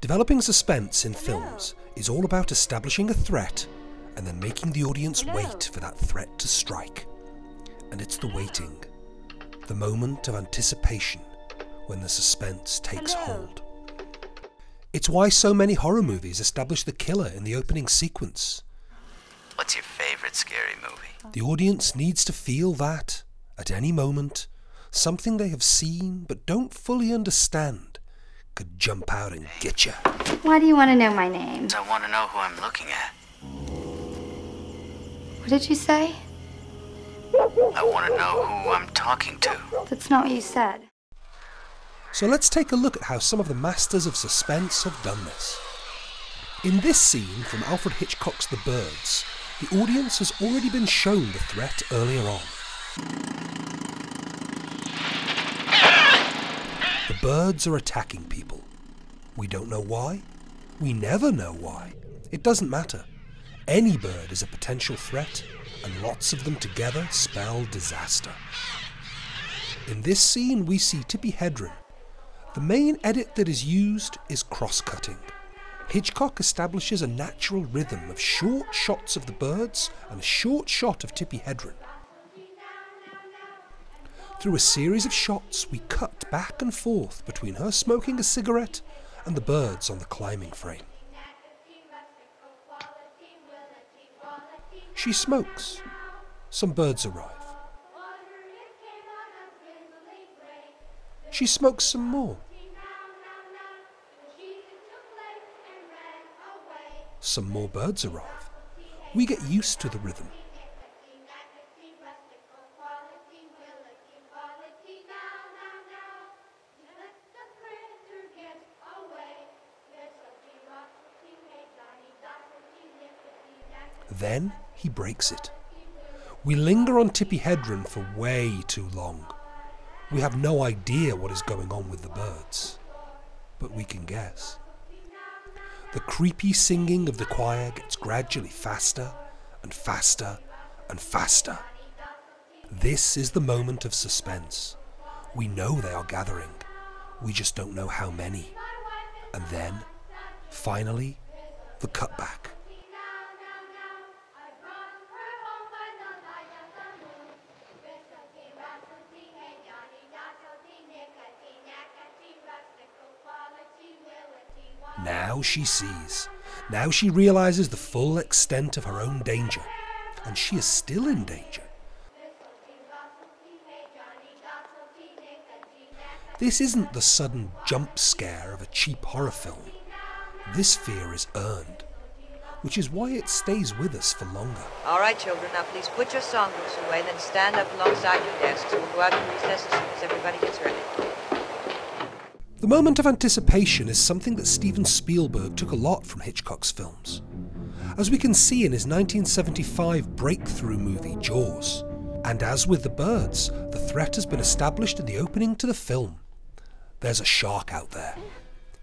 Developing suspense in films is all about establishing a threat and then making the audience wait for that threat to strike. And it's the waiting, the moment of anticipation when the suspense takes hold. It's why so many horror movies establish the killer in the opening sequence. What's your favorite scary movie? The audience needs to feel that, at any moment, something they have seen but don't fully understand could jump out and get you. Why do you want to know my name? I want to know who I'm looking at. What did you say? I want to know who I'm talking to. That's not what you said. So let's take a look at how some of the masters of suspense have done this. In this scene from Alfred Hitchcock's The Birds, the audience has already been shown the threat earlier on. Birds are attacking people. We don't know why. We never know why. It doesn't matter. Any bird is a potential threat, and lots of them together spell disaster. In this scene, we see Tippi Hedren. The main edit that is used is cross cutting. Hitchcock establishes a natural rhythm of short shots of the birds and a short shot of Tippi Hedren. Through a series of shots, we cut back and forth between her smoking a cigarette and the birds on the climbing frame. She smokes. Some birds arrive. She smokes some more. Some more birds arrive. We get used to the rhythm. Then he breaks it. We linger on Tippi Hedren for way too long. We have no idea what is going on with the birds, but we can guess. The creepy singing of the choir gets gradually faster and faster and faster. This is the moment of suspense. We know they are gathering, we just don't know how many. And then, finally, the cutback. Now she sees. Now she realizes the full extent of her own danger. And she is still in danger. This isn't the sudden jump scare of a cheap horror film. This fear is earned, which is why it stays with us for longer. All right, children, now please put your songbooks away, then stand up alongside your desks. We'll go out to recess as soon as everybody gets ready. The moment of anticipation is something that Steven Spielberg took a lot from Hitchcock's films. As we can see in his 1975 breakthrough movie Jaws. And as with the birds, the threat has been established in the opening to the film. There's a shark out there.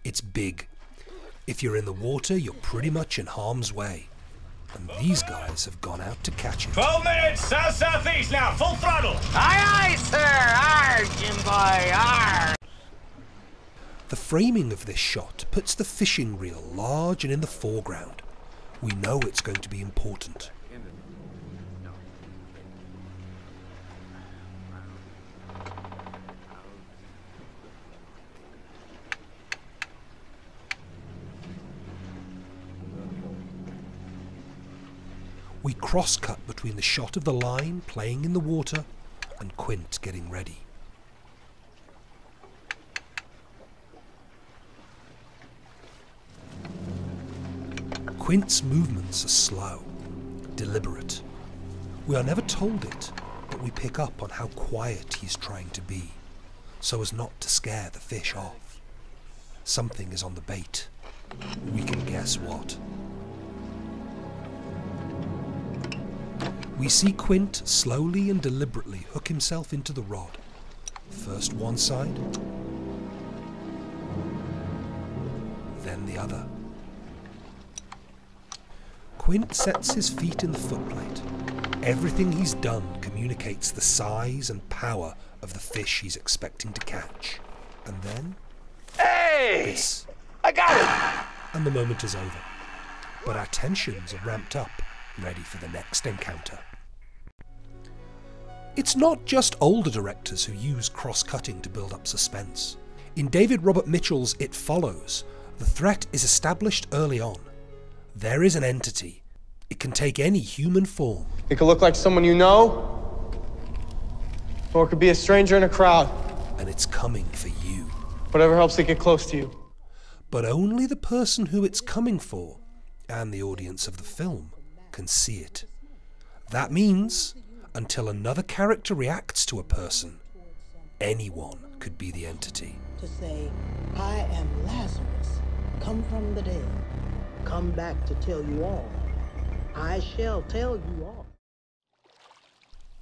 It's big. If you're in the water, you're pretty much in harm's way. And these guys have gone out to catch it. 12 minutes, south southeast now, full throttle. Aye, aye, sir. Arr, Jim boy, arr. The framing of this shot puts the fishing reel large and in the foreground. We know it's going to be important. We cross cut between the shot of the line playing in the water and Quint getting ready. Quint's movements are slow, deliberate. We are never told it, but we pick up on how quiet he's trying to be, so as not to scare the fish off. Something is on the bait. We can guess what. We see Quint slowly and deliberately hook himself into the rod. First one side, then the other. Quint sets his feet in the footplate. Everything he's done communicates the size and power of the fish he's expecting to catch. And then Hey! this. I got it! and the moment is over. But our tensions are ramped up, ready for the next encounter. It's not just older directors who use cross cutting to build up suspense. In David Robert Mitchell's It Follows, the threat is established early on. There is an entity. It can take any human form. It could look like someone you know, or it could be a stranger in a crowd. and it's coming for you. Whatever helps it get close to you. But only the person who it's coming for, and the audience of the film, can see it. That means, until another character reacts to a person, anyone could be the entity. to say, I am Lazarus, come from the dead, come back to tell you all. I shall tell you all.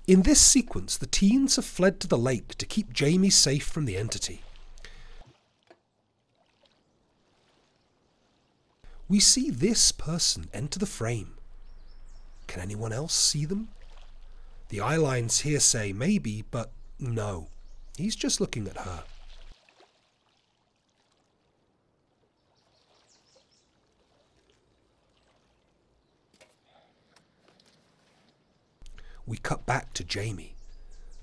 In this sequence, the teens have fled to the lake to keep Jamie safe from the entity. We see this person enter the frame. Can anyone else see them? The eye lines here say maybe, but no. He's just looking at her. We cut back to Jamie.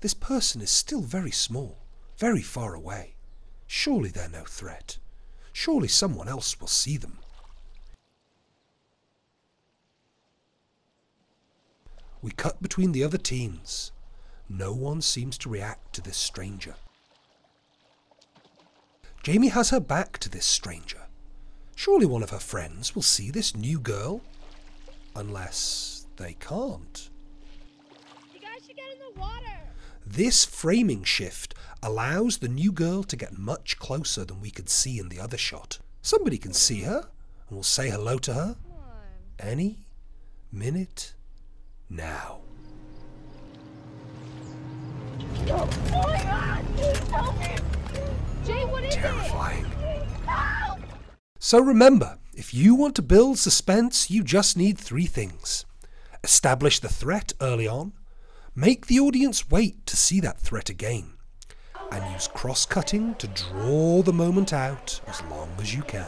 This person is still very small, very far away. Surely they're no threat. Surely someone else will see them. We cut between the other teens. No one seems to react to this stranger. Jamie has her back to this stranger. Surely one of her friends will see this new girl. Unless they can't. You guys should get in the water. This framing shift allows the new girl to get much closer than we could see in the other shot. Somebody can see her and will say hello to her any minute now. Oh my god! Help me! Jay, what is Terrifying. it? Help! So remember, if you want to build suspense, you just need three things establish the threat early on, make the audience wait to see that threat again, and use cross cutting to draw the moment out as long as you can.